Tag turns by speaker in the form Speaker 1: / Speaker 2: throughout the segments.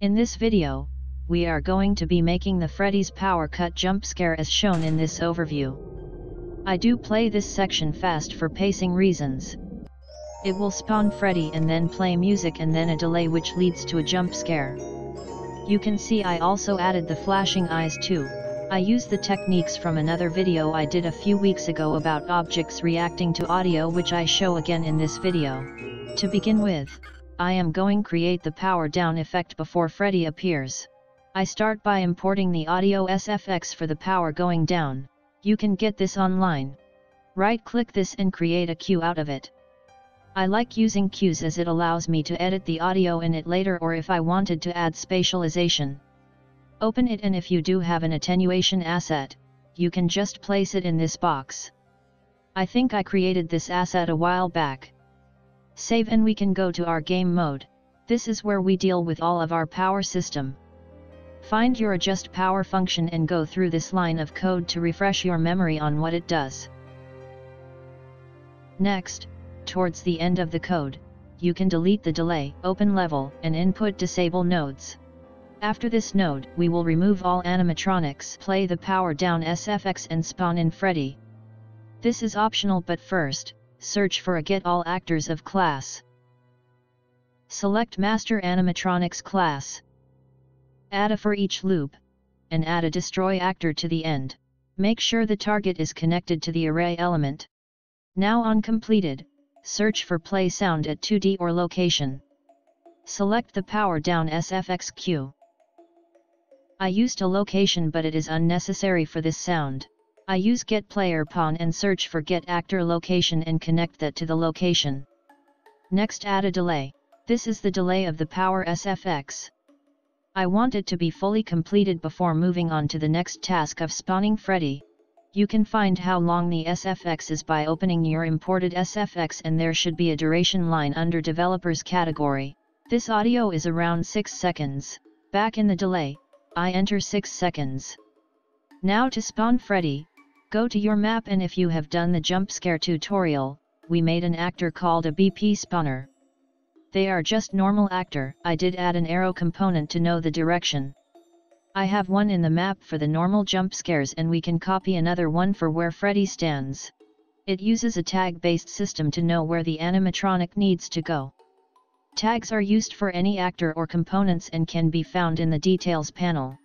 Speaker 1: In this video, we are going to be making the Freddy's Power Cut jump scare as shown in this overview. I do play this section fast for pacing reasons. It will spawn Freddy and then play music and then a delay which leads to a jump scare. You can see I also added the flashing eyes too. I use the techniques from another video I did a few weeks ago about objects reacting to audio which I show again in this video. To begin with, I am going create the power down effect before Freddy appears. I start by importing the audio SFX for the power going down. You can get this online. Right click this and create a cue out of it. I like using cues as it allows me to edit the audio in it later or if I wanted to add spatialization. Open it and if you do have an attenuation asset, you can just place it in this box. I think I created this asset a while back. Save and we can go to our game mode, this is where we deal with all of our power system. Find your adjust power function and go through this line of code to refresh your memory on what it does. Next, towards the end of the code, you can delete the delay, open level, and input disable nodes. After this node, we will remove all animatronics, play the power down SFX and spawn in Freddy. This is optional but first, search for a Get All Actors of class. Select Master Animatronics class. Add a for each loop, and add a Destroy Actor to the end. Make sure the target is connected to the array element. Now on completed, search for play sound at 2D or location. Select the power down SFX cue. I used a location but it is unnecessary for this sound. I use get player pawn and search for get actor location and connect that to the location. Next add a delay. This is the delay of the power SFX. I want it to be fully completed before moving on to the next task of spawning Freddy. You can find how long the SFX is by opening your imported SFX and there should be a duration line under developers category. This audio is around 6 seconds. Back in the delay, I enter 6 seconds. Now to spawn Freddy, Go to your map and if you have done the jump scare tutorial, we made an actor called a BP spawner. They are just normal actor, I did add an arrow component to know the direction. I have one in the map for the normal jump scares and we can copy another one for where Freddy stands. It uses a tag-based system to know where the animatronic needs to go. Tags are used for any actor or components and can be found in the details panel.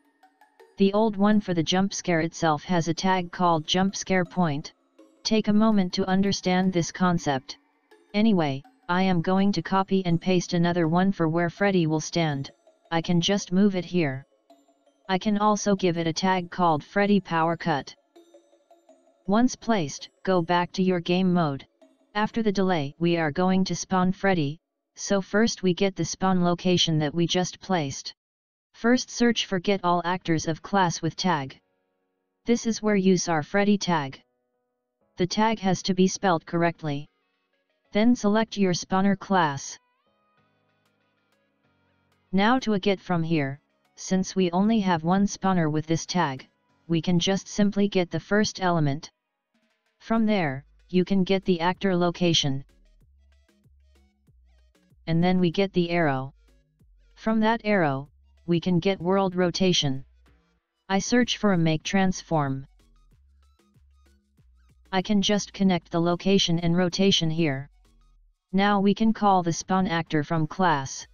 Speaker 1: The old one for the jump scare itself has a tag called jump scare point. Take a moment to understand this concept. Anyway, I am going to copy and paste another one for where Freddy will stand, I can just move it here. I can also give it a tag called Freddy Power Cut. Once placed, go back to your game mode. After the delay we are going to spawn Freddy, so first we get the spawn location that we just placed. First search for get all actors of class with tag. This is where use our Freddy tag. The tag has to be spelled correctly. Then select your spawner class. Now to a get from here, since we only have one spawner with this tag, we can just simply get the first element. From there, you can get the actor location. And then we get the arrow. From that arrow, we can get world rotation. I search for a make transform. I can just connect the location and rotation here. Now we can call the spawn actor from class.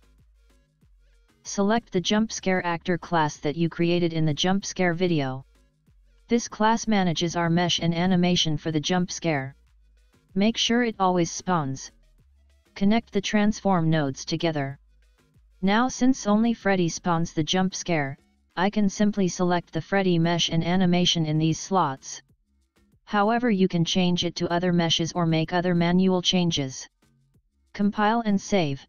Speaker 1: Select the jump scare actor class that you created in the jump scare video. This class manages our mesh and animation for the jump scare. Make sure it always spawns. Connect the transform nodes together. Now since only Freddy spawns the jump scare, I can simply select the Freddy mesh and animation in these slots. However you can change it to other meshes or make other manual changes. Compile and save.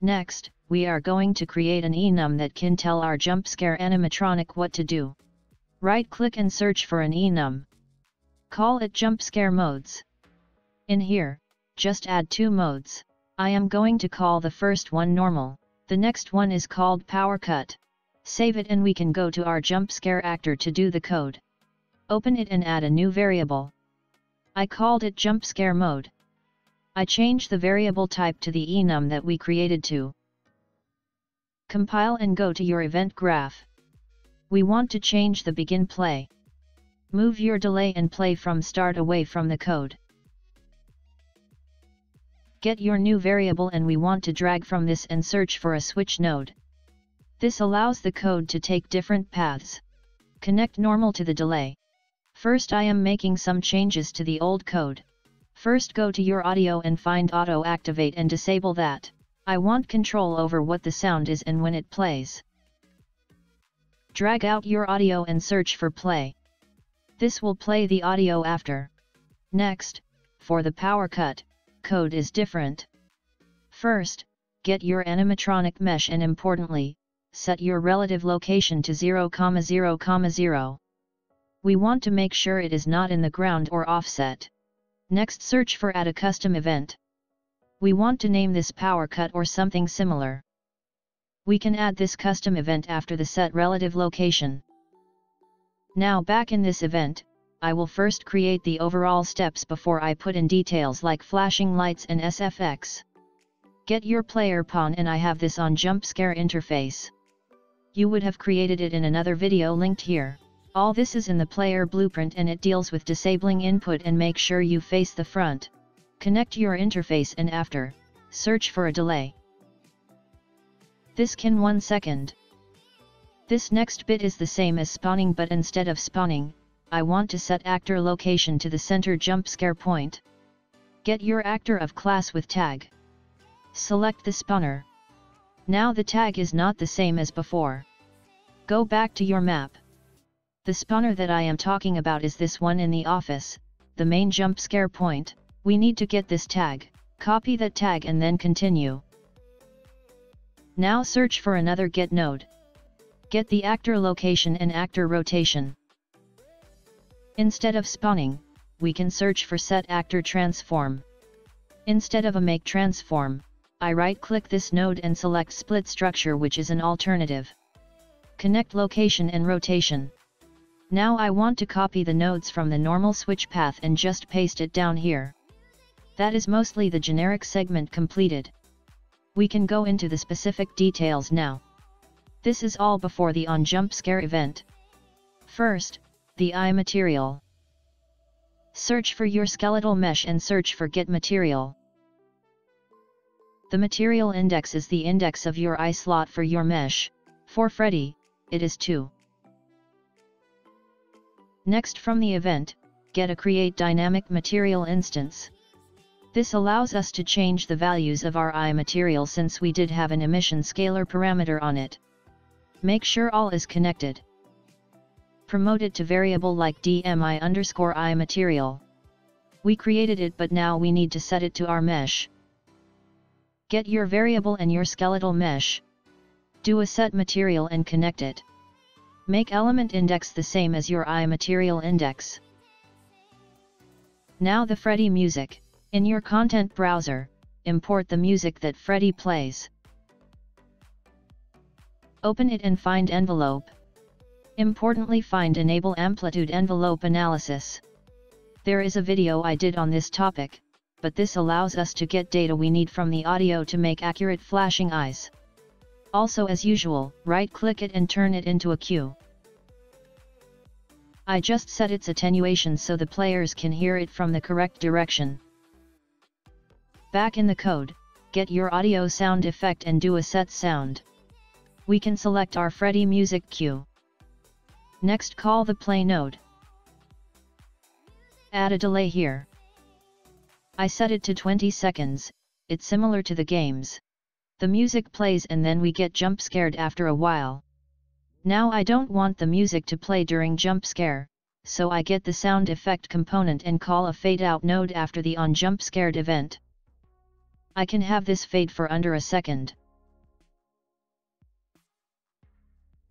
Speaker 1: Next, we are going to create an enum that can tell our jump scare animatronic what to do. Right click and search for an enum. Call it jump scare modes. In here, just add two modes. I am going to call the first one normal. The next one is called power cut. Save it and we can go to our jump scare actor to do the code. Open it and add a new variable. I called it jump scare mode. I change the variable type to the enum that we created to. Compile and go to your event graph. We want to change the begin play. Move your delay and play from start away from the code. Get your new variable and we want to drag from this and search for a switch node. This allows the code to take different paths. Connect normal to the delay. First I am making some changes to the old code. First go to your audio and find auto activate and disable that. I want control over what the sound is and when it plays. Drag out your audio and search for play. This will play the audio after. Next, for the power cut, code is different. First, get your animatronic mesh and importantly, set your relative location to 0, 0, 0. We want to make sure it is not in the ground or offset. Next search for add a custom event. We want to name this power cut or something similar. We can add this custom event after the set relative location. Now back in this event, I will first create the overall steps before I put in details like flashing lights and SFX. Get your player pawn and I have this on jump scare interface. You would have created it in another video linked here. All this is in the player blueprint and it deals with disabling input and make sure you face the front. Connect your interface and after, search for a delay. This can 1 second. This next bit is the same as spawning but instead of spawning, I want to set actor location to the center jump scare point. Get your actor of class with tag. Select the spawner. Now the tag is not the same as before. Go back to your map. The spawner that I am talking about is this one in the office, the main jump scare point, we need to get this tag, copy that tag and then continue. Now search for another get node. Get the actor location and actor rotation. Instead of spawning, we can search for set actor transform. Instead of a make transform, I right click this node and select split structure which is an alternative. Connect location and rotation. Now I want to copy the nodes from the normal switch path and just paste it down here. That is mostly the generic segment completed. We can go into the specific details now. This is all before the on jump scare event. First, the eye material. Search for your skeletal mesh and search for get material. The material index is the index of your eye slot for your mesh, for Freddy, it is 2. Next from the event, get a create dynamic material instance. This allows us to change the values of our eye material since we did have an emission scalar parameter on it. Make sure all is connected. Promote it to variable like dmi underscore eye material. We created it but now we need to set it to our mesh. Get your variable and your skeletal mesh. Do a set material and connect it. Make element index the same as your eye material index. Now the Freddy music, in your content browser, import the music that Freddy plays. Open it and find envelope. Importantly find enable amplitude envelope analysis. There is a video I did on this topic, but this allows us to get data we need from the audio to make accurate flashing eyes. Also as usual, right-click it and turn it into a cue. I just set its attenuation so the players can hear it from the correct direction. Back in the code, get your audio sound effect and do a set sound. We can select our Freddy music cue. Next call the play node. Add a delay here. I set it to 20 seconds, it's similar to the games. The music plays and then we get jump scared after a while. Now I don't want the music to play during jump scare, so I get the sound effect component and call a fade out node after the on jump scared event. I can have this fade for under a second.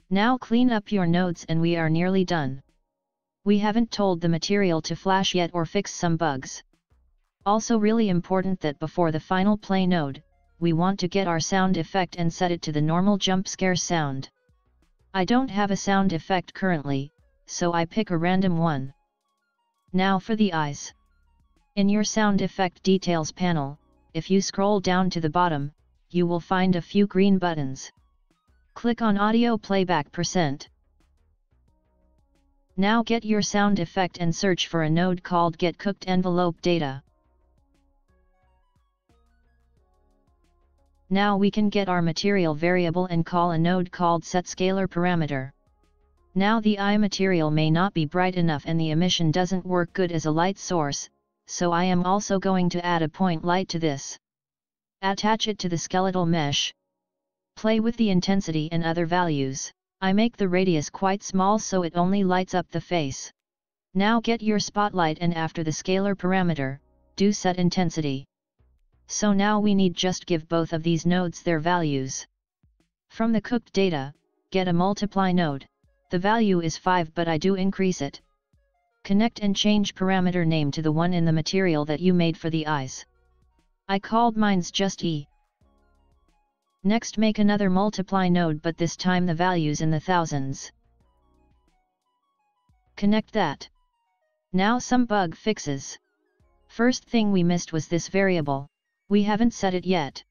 Speaker 1: Now clean up your nodes and we are nearly done. We haven't told the material to flash yet or fix some bugs. Also really important that before the final play node, we want to get our sound effect and set it to the normal jump scare sound. I don't have a sound effect currently, so I pick a random one. Now for the eyes. In your sound effect details panel, if you scroll down to the bottom, you will find a few green buttons. Click on audio playback percent. Now get your sound effect and search for a node called get cooked envelope data. Now we can get our material variable and call a node called set scalar parameter. Now the eye material may not be bright enough and the emission doesn't work good as a light source, so I am also going to add a point light to this. Attach it to the skeletal mesh. Play with the intensity and other values. I make the radius quite small so it only lights up the face. Now get your spotlight and after the scalar parameter, do set intensity. So now we need just give both of these nodes their values. From the cooked data, get a multiply node, the value is 5 but I do increase it. Connect and change parameter name to the one in the material that you made for the eyes. I called mine's just E. Next make another multiply node but this time the values in the thousands. Connect that. Now some bug fixes. First thing we missed was this variable. We haven't set it yet.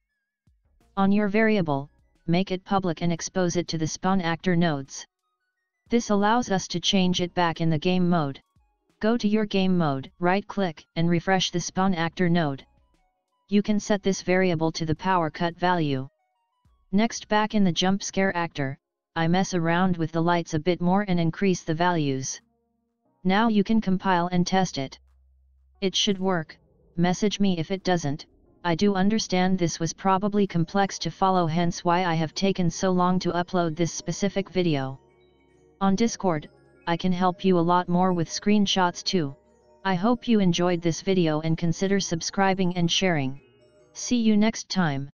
Speaker 1: On your variable, make it public and expose it to the spawn actor nodes. This allows us to change it back in the game mode. Go to your game mode, right-click, and refresh the spawn actor node. You can set this variable to the power cut value. Next back in the jump scare actor, I mess around with the lights a bit more and increase the values. Now you can compile and test it. It should work, message me if it doesn't, I do understand this was probably complex to follow hence why I have taken so long to upload this specific video. On Discord, I can help you a lot more with screenshots too. I hope you enjoyed this video and consider subscribing and sharing. See you next time.